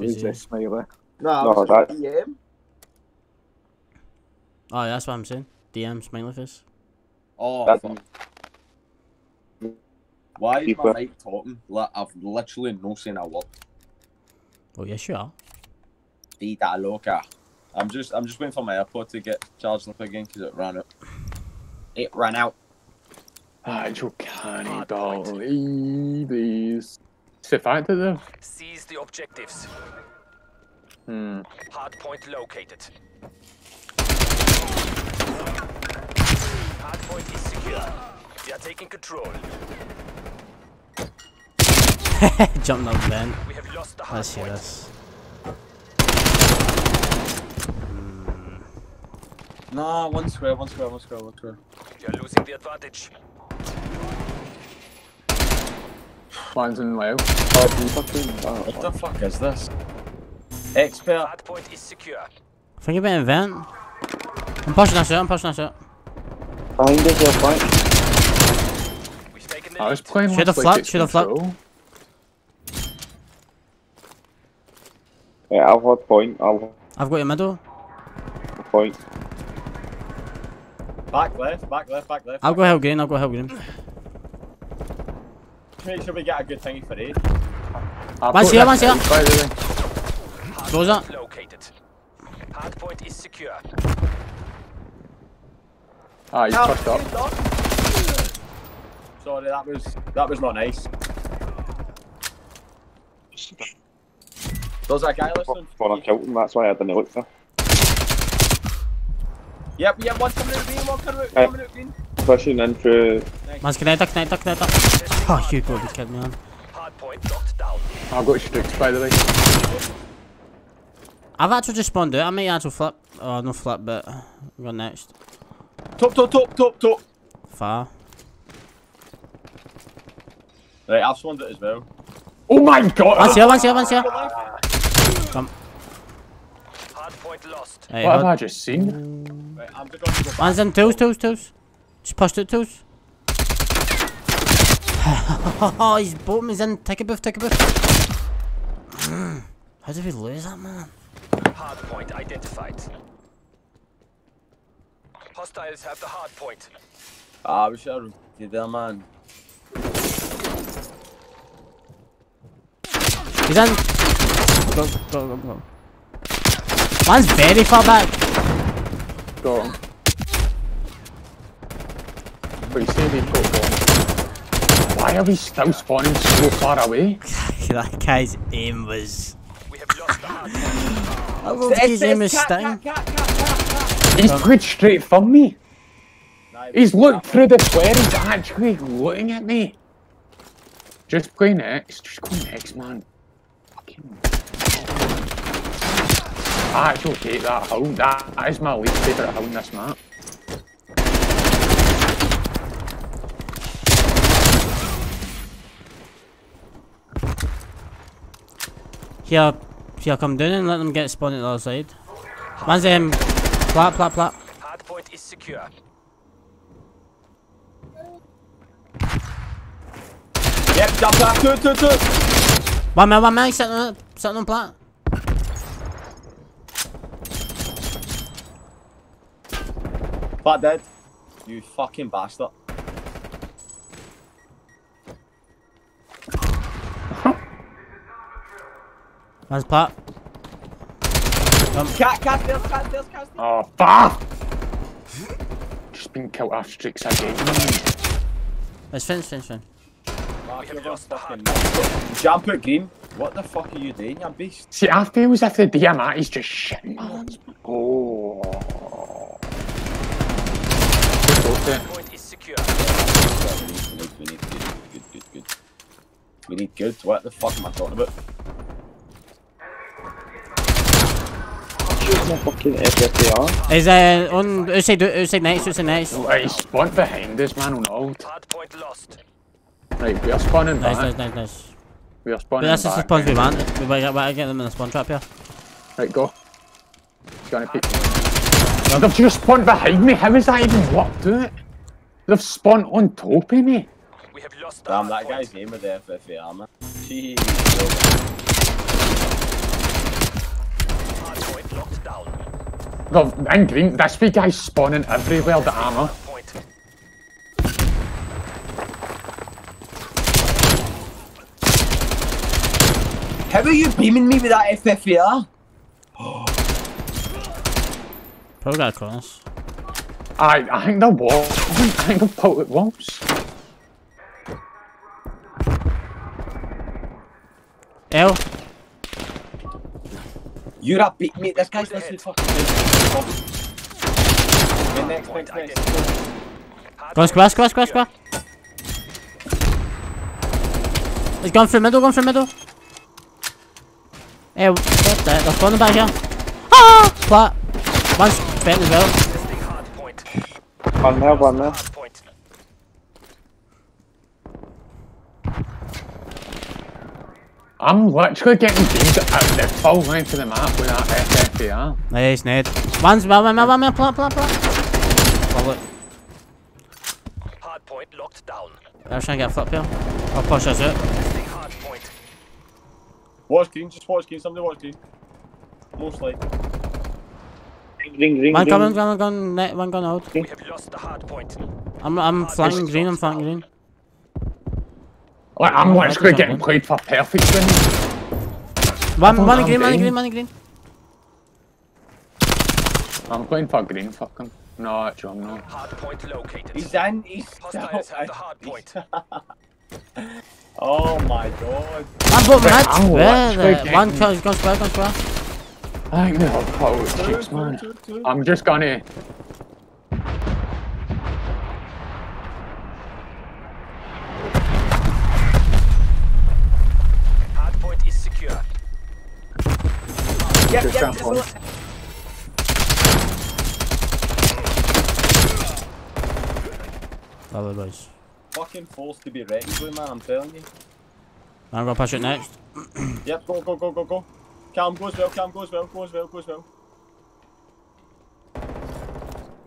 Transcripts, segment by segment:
was busy. the smiley. No, No, no that- DM. Oh, yeah, that's what I'm saying. DM smiley face. Oh, That- fuck. Why is Keep my mic talking? Li- I've literally no saying a word. Oh, yes, you are. Vida loca. Ah. I'm just, I'm just waiting for my AirPod to get charged up again because it ran out. It ran out. I just can't believe these. It's the fact that. Seize the objectives. Hmm. Hard point located. Hard point is secure. We are taking control. Jumping up the vent. We have lost the hard Let's see point. this. Nah, one square, one square, one square, one square. You're losing the advantage. One's in low. Oh, fucking. Oh, What the fuck is this? Expert. Hard point is secure. Think about an vent. I'm pushing that shit, I'm pushing that shit. Behind us, your flank. We've taken the I was playing Should've like flapped, it's should've flapped. Yeah, I'll hold point. I'll I've got your middle. point. Back left, back left, back left. I'll go hell green, I'll go hell green. Make sure we get a good thingy for eight. I've One's here, one's here. out, by the way. Hard Close up. located. Hard point is secure. Ah, he's Help, fucked up. Sorry, that was that was not nice. There's a guy listening. When I killed him, that's why I didn't look for. Yep, yep, one coming out green, one coming out, Right. coming out green. Pushing in through. Man's connector, connector, connector. Oh, you got to kill me on. Hard point locked down. I've got streaks, by the way. I've actually just spawned out. I might actually flip. Oh, no flip, but I'm going next. Top, top, top, top, top. Far. Right, I've spawned it as well. Oh my god! One's here, one's here, one's here. Hard point lost. Hey, What have I just seen? Right, I'm just going to go back. One's in tools, tools, tools. Just pushed it, tools. Oh, he's bottom, he's in ticket booth, ticket booth. Mm. How did we lose that, man? Hard point identified. Hostiles have the hard point. Ah, we should have did that, man. He's in. Go, go, go, go. Man's very far back. Go him. But he said he got one. Why are we still spawning so far away? that guy's aim was. We have lost the hard point. I love his aim was sting. He's played straight from me. He's looked through the flare, he's actually looking at me. Just play next, just go next, man. Fucking. I actually hate that hull. That, that is my least favourite hull in this map. Here, here, come down and let them get spawned at the other side. Man's um, plat, plat, plat. Hard point is secure. Yep, jump that. Two, two, two. One man, one man, he's sitting on, sitting on plat. Fat dead. You fucking bastard. Man's plat. Cat, cat, there's cat, there's cat. Oh, fuck! Just been killed after streaks again. Have you're lost fucking. Jump at green. What the fuck are you doing, you beast? See, I feel as if the DMR is just shit, man. Oh. Just. Point is secure. We need, we need good, good, good, good. We need good. What the fuck am I talking about? My fucking FFAR. He's uh, on outside, outside next, outside next. Right, he's spawned behind this man, on hold. Hard point lost. Right, we are spawning Nice, back. nice, nice, nice. We are But spawning that's just the back. spawn we want. We better get, get them in the spawn trap here. Right, go. He's gonna pick. They've just spawned behind me. How is that even worked out? They've spawned on top of me. We have lost Damn, hard that guy's point. name with the FFAR, man. Jeez. The, in green, this wee guy's spawning everywhere, the armor. How are you beaming me with that FFAR? Probably got a cross. I, I think they're wall. I think they're public walls. L. You're a beat me. This guy's listening fucking. Okay, next, Point next, next. Go on square, square, square, square. He's gone through middle, gone through middle. Hey, what the? They're spawning back here. Ah! Flat. One's fed as well. Testing hard. One there, one there. Hard point. I'm literally getting beamed at the full length of the map with that FFAR. Nice, Ned. One's one, one, one, one, one, plant, plant, plant. Oh, look. Hard point locked down. They're trying to get a flip here. I'll push us out. Hard point. Watch green, just watch green. Somebody watch green. Most like. Green, green, One green. coming, one gun, one gun out. We have lost the hard point. I'm, I'm flanking green, I'm flanking green. Like, I'm Oh, literally that's getting okay. played for perfect when One, one green, one green. green, one green. I'm playing for green fucking. No, actually, I'm not. Hard point located. He's in. He's Hostiles have oh, the hard point. oh my god. One boat Right, mid. I'm Where literally the? One kill, he's gone square, gone square. I think they're all chicks, man. I'm just gonna. Yep, Just yep, jump just on. look. Lovely boys. Fucking forced to be reckoned with, man. I'm telling you. I'm gonna push it next. Yep, go, go, go, go, go. Cam goes well, Cam goes well, goes well, goes well.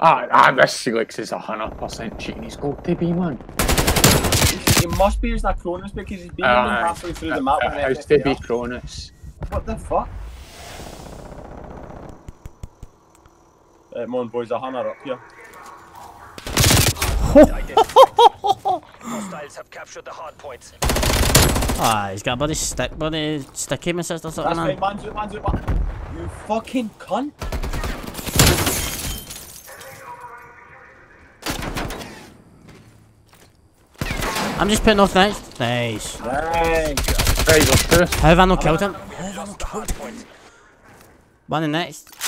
Ah, ah, this Felix is a hundred percent cheating. He's got to be, man. He must be using a Cronus because he's been Aye. halfway through the map with It an has to be Cronus. What the fuck? Uh, come on, boys, a hunter up here. Hostiles have captured the hard point. Ah, he's got a bloody stick, bloody sticky assist or something, That's man. right, man's out, man's out, man. You fucking cunt. I'm just putting off next. Nice. Nice. Right, there's. How have I not killed him? Lost the hard point. One in next.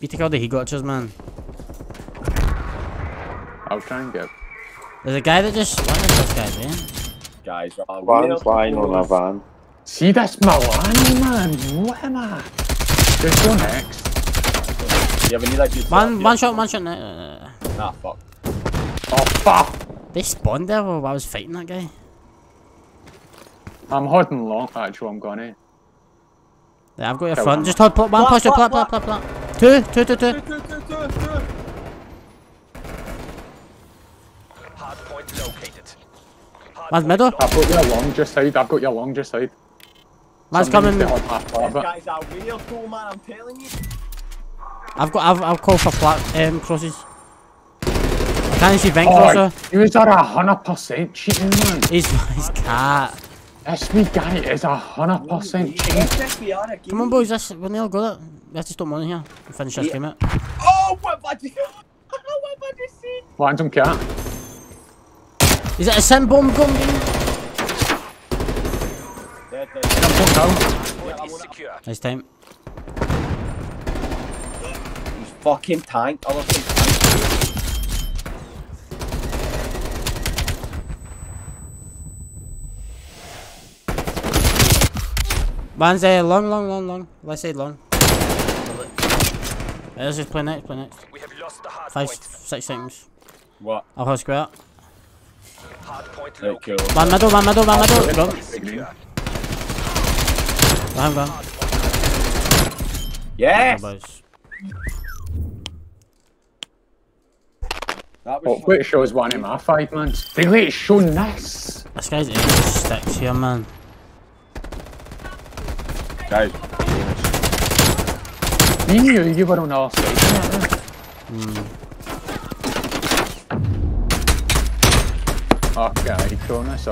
You take all the he glitches, man. I'll try and get. There's a guy that just. What is this guy doing? Guys, are One's lying on a van. See this Milano, man. What am I? Just go next. Yeah, we need that good One, one yeah. shot, one shot. Uh, Nah, fuck. Oh fuck! they spawned there while I was fighting that guy. I'm holding long. Actually, I'm gonna. Yeah, I've got your front. Just hold pl- one What, push, plant, what, plant, plant, two. Hard point located. Hard middle. I've got your long just side. I've got your long just side. Man's coming. needs to hold half part This of it. guy's a real cool man, I'm telling you. I've got. I've, I've called for flat um, crosses. I can't see vent Oh, crosser. you are a hundred percent cheating, man. He's he's cat. This wee guy is a hundred percent cheating. Come on, eh? boys. This we nearly got it. We have to stop money here and finish this Yeah. game out. Oh, what have I just... what have I just seen? Lands on cat. Is it a sin bomb gun? Dead, dead. Jump on down. Point secure. Nice time. He's fucking tank. Other thing tank. Man's uh, long, long, long, long. Let's say long. Yeah, let's just play next, play next. We have lost the hard Five, point. six seconds. What? I'll hold square. Hard point Right, located. cool. One middle, one middle, one middle. Go. Is. I'm gone. Yes! Go, boys. That was Hopefully it shows one of my five man. Really, it's showing this. This guy's aim just sticks here, man. Guys, Me and you, you were on our side. weren't you? Okay, Cronus,